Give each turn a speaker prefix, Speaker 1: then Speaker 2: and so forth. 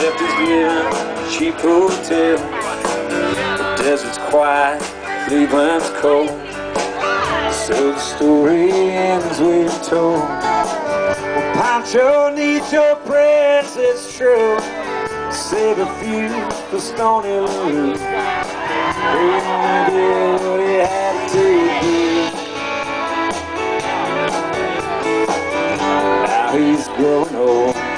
Speaker 1: left his living cheap hotel. The desert's quiet, Cleveland's cold. So the story ends we've told. Well, Pancho needs your prayers, it's true. Save a few for Stony Lou. He only did what he had to do. Now he's growing old.